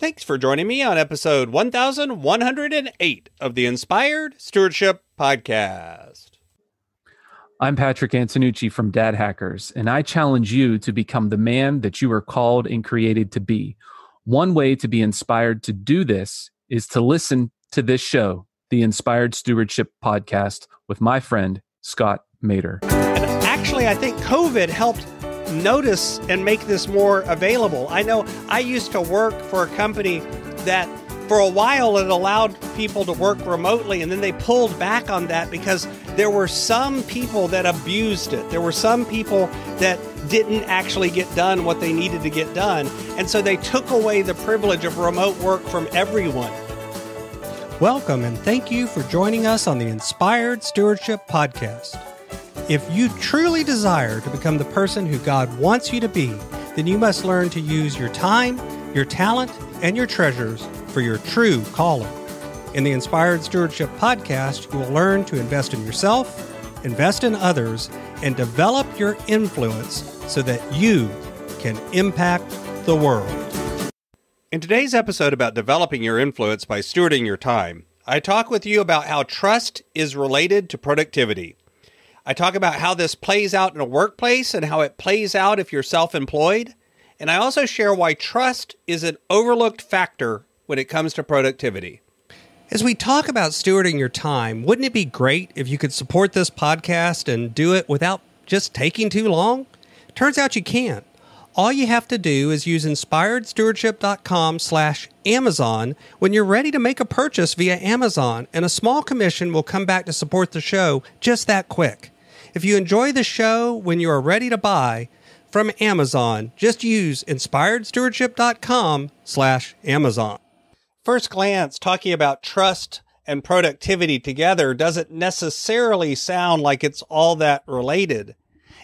Thanks for joining me on episode 1108 of the Inspired Stewardship Podcast. I'm Patrick Antonucci from Dad Hackers, and I challenge you to become the man that you were called and created to be. One way to be inspired to do this is to listen to this show, the Inspired Stewardship Podcast, with my friend, Scott Maderer. And actually, I think COVID helped notice and make this more available. I know I used to work for a company that for a while it allowed people to work remotely and then they pulled back on that because there were some people that abused it. There were some people that didn't actually get done what they needed to get done. And so they took away the privilege of remote work from everyone. Welcome and thank you for joining us on the Inspired Stewardship Podcast. If you truly desire to become the person who God wants you to be, then you must learn to use your time, your talent, and your treasures for your true calling. In the Inspired Stewardship podcast, you will learn to invest in yourself, invest in others, and develop your influence so that you can impact the world. In today's episode about developing your influence by stewarding your time, I talk with you about how trust is related to productivity. I talk about how this plays out in a workplace and how it plays out if you're self employed. And I also share why trust is an overlooked factor when it comes to productivity. As we talk about stewarding your time, wouldn't it be great if you could support this podcast and do it without just taking too long? Turns out you can't. All you have to do is use inspiredstewardship.com slash Amazon when you're ready to make a purchase via Amazon, and a small commission will come back to support the show just that quick. If you enjoy the show when you are ready to buy from Amazon, just use inspiredstewardship.com slash Amazon. First glance, talking about trust and productivity together doesn't necessarily sound like it's all that related.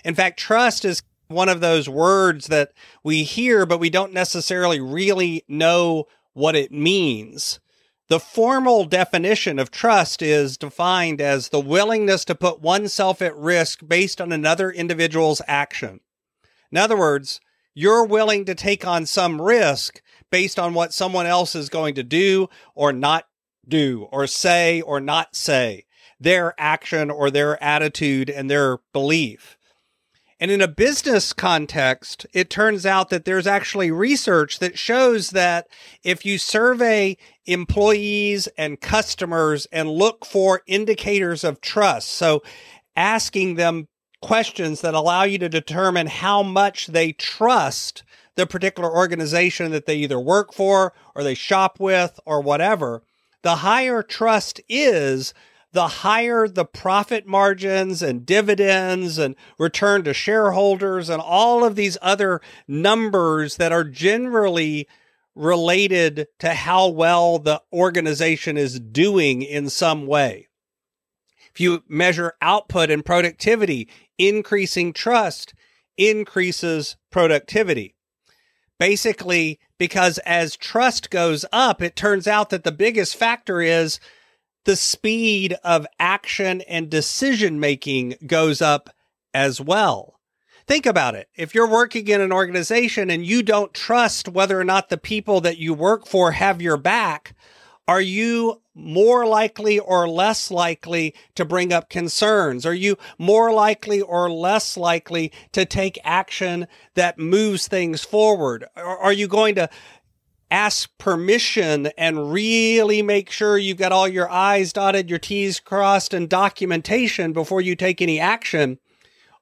In fact, trust is one of those words that we hear, but we don't necessarily really know what it means. The formal definition of trust is defined as the willingness to put oneself at risk based on another individual's action. In other words, you're willing to take on some risk based on what someone else is going to do or not do, or say or not say, their action or their attitude and their belief. And in a business context, it turns out that there's actually research that shows that if you survey employees and customers and look for indicators of trust, so asking them questions that allow you to determine how much they trust the particular organization that they either work for or they shop with or whatever, the higher trust is, the higher the profit margins and dividends and return to shareholders and all of these other numbers that are generally related to how well the organization is doing in some way. If you measure output and productivity, increasing trust increases productivity. Basically, because as trust goes up, it turns out that the biggest factor is the speed of action and decision making goes up as well. Think about it. If you're working in an organization and you don't trust whether or not the people that you work for have your back, are you more likely or less likely to bring up concerns? Are you more likely or less likely to take action that moves things forward? Are you going to ask permission and really make sure you've got all your I's dotted, your T's crossed, and documentation before you take any action?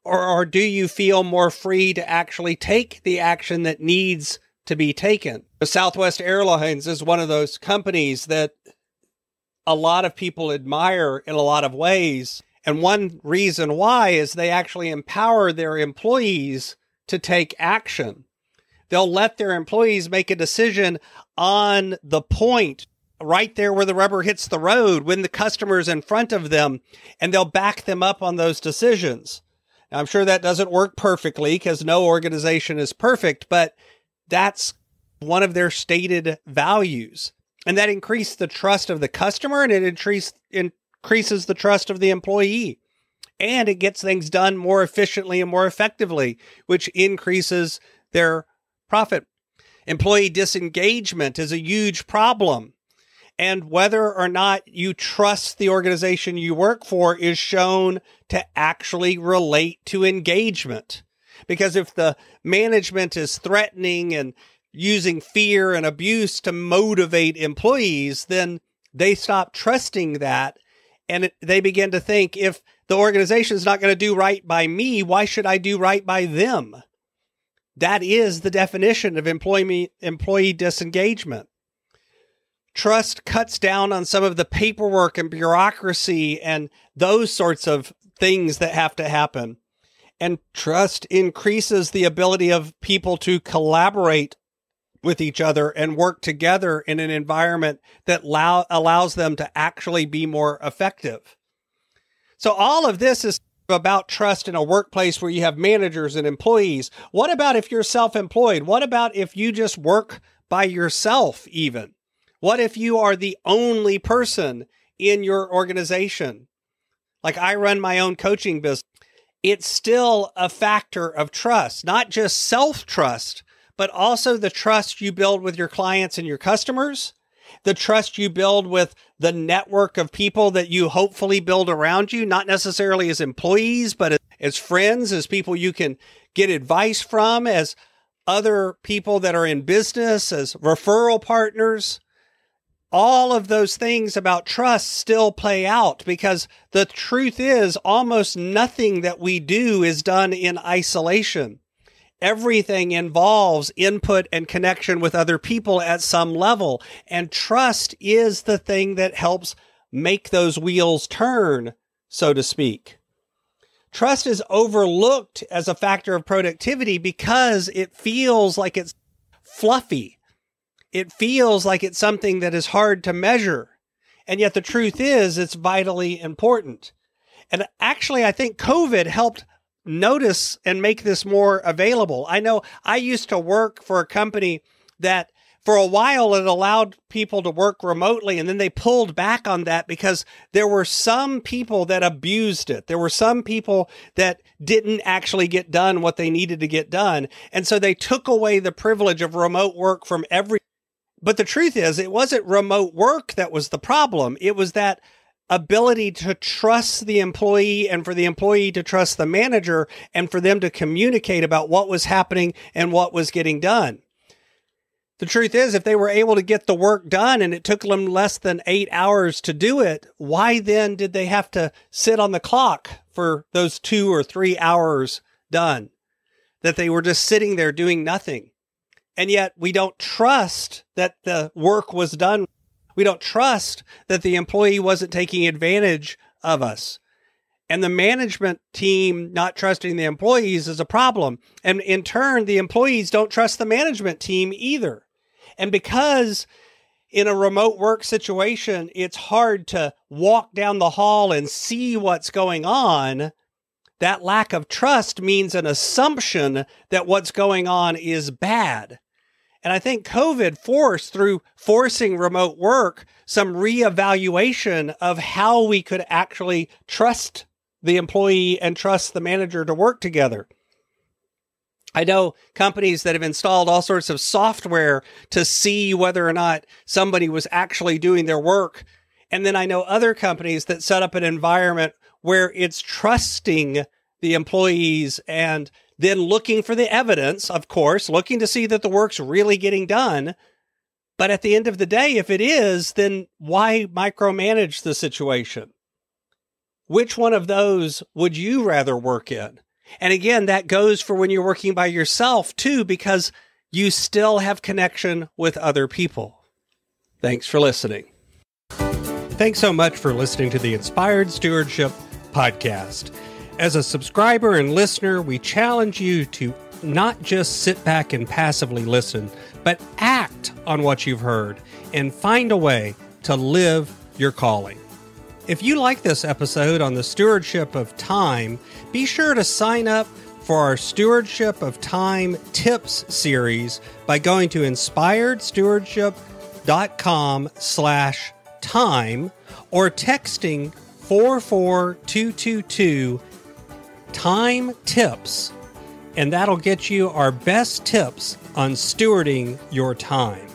Or, or do you feel more free to actually take the action that needs to be taken? Southwest Airlines is one of those companies that a lot of people admire in a lot of ways. And one reason why is they actually empower their employees to take action they'll let their employees make a decision on the point right there where the rubber hits the road when the customer's in front of them and they'll back them up on those decisions. Now, I'm sure that doesn't work perfectly because no organization is perfect, but that's one of their stated values. And that increases the trust of the customer and it increase, increases the trust of the employee. And it gets things done more efficiently and more effectively, which increases their profit. Employee disengagement is a huge problem. And whether or not you trust the organization you work for is shown to actually relate to engagement. Because if the management is threatening and using fear and abuse to motivate employees, then they stop trusting that and they begin to think if the organization is not going to do right by me, why should I do right by them? That is the definition of employee employee disengagement. Trust cuts down on some of the paperwork and bureaucracy and those sorts of things that have to happen. And trust increases the ability of people to collaborate with each other and work together in an environment that allow, allows them to actually be more effective. So all of this is about trust in a workplace where you have managers and employees. What about if you're self-employed? What about if you just work by yourself even? What if you are the only person in your organization? Like I run my own coaching business. It's still a factor of trust, not just self-trust, but also the trust you build with your clients and your customers, the trust you build with the network of people that you hopefully build around you, not necessarily as employees, but as friends, as people you can get advice from, as other people that are in business, as referral partners. All of those things about trust still play out because the truth is almost nothing that we do is done in isolation everything involves input and connection with other people at some level. And trust is the thing that helps make those wheels turn, so to speak. Trust is overlooked as a factor of productivity because it feels like it's fluffy. It feels like it's something that is hard to measure. And yet the truth is it's vitally important. And actually, I think COVID helped notice and make this more available. I know I used to work for a company that for a while it allowed people to work remotely and then they pulled back on that because there were some people that abused it. There were some people that didn't actually get done what they needed to get done. And so they took away the privilege of remote work from every but the truth is it wasn't remote work that was the problem. It was that ability to trust the employee and for the employee to trust the manager and for them to communicate about what was happening and what was getting done. The truth is, if they were able to get the work done and it took them less than eight hours to do it, why then did they have to sit on the clock for those two or three hours done? That they were just sitting there doing nothing. And yet we don't trust that the work was done we don't trust that the employee wasn't taking advantage of us. And the management team not trusting the employees is a problem. And in turn, the employees don't trust the management team either. And because in a remote work situation, it's hard to walk down the hall and see what's going on. That lack of trust means an assumption that what's going on is bad. And I think COVID forced through forcing remote work some reevaluation of how we could actually trust the employee and trust the manager to work together. I know companies that have installed all sorts of software to see whether or not somebody was actually doing their work. And then I know other companies that set up an environment where it's trusting the employees and then looking for the evidence, of course, looking to see that the work's really getting done. But at the end of the day, if it is, then why micromanage the situation? Which one of those would you rather work in? And again, that goes for when you're working by yourself too, because you still have connection with other people. Thanks for listening. Thanks so much for listening to the Inspired Stewardship Podcast. As a subscriber and listener, we challenge you to not just sit back and passively listen, but act on what you've heard and find a way to live your calling. If you like this episode on the stewardship of time, be sure to sign up for our Stewardship of Time Tips series by going to inspiredstewardship.com slash time or texting 44222 time tips and that'll get you our best tips on stewarding your time.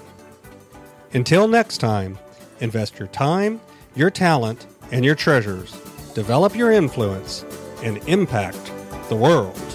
Until next time, invest your time, your talent, and your treasures, develop your influence, and impact the world.